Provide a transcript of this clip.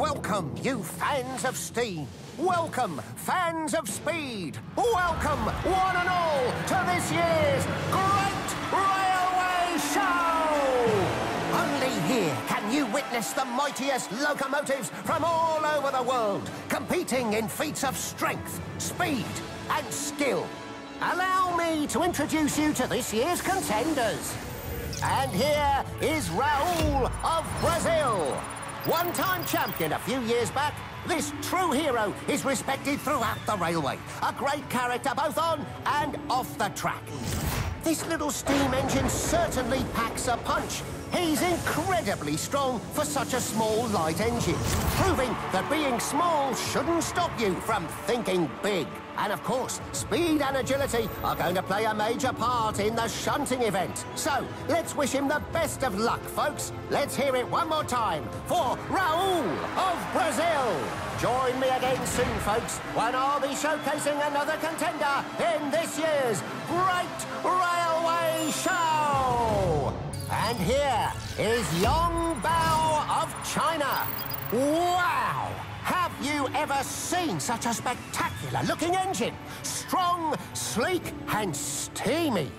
Welcome, you fans of steam. Welcome, fans of speed. Welcome, one and all, to this year's Great Railway Show! Only here can you witness the mightiest locomotives from all over the world, competing in feats of strength, speed, and skill. Allow me to introduce you to this year's contenders. And here is Raul of Brazil. One-time champion a few years back, this true hero is respected throughout the railway. A great character both on and off the track. This little steam engine certainly packs a punch. He's incredibly strong for such a small, light engine, proving that being small shouldn't stop you from thinking big. And of course, speed and agility are going to play a major part in the shunting event. So, let's wish him the best of luck, folks. Let's hear it one more time for Raul of Brazil. Join me again soon, folks, when I'll be showcasing another contender in this year's Great Show. And here is Yong Bao of China. Wow! Have you ever seen such a spectacular looking engine? Strong, sleek and steamy.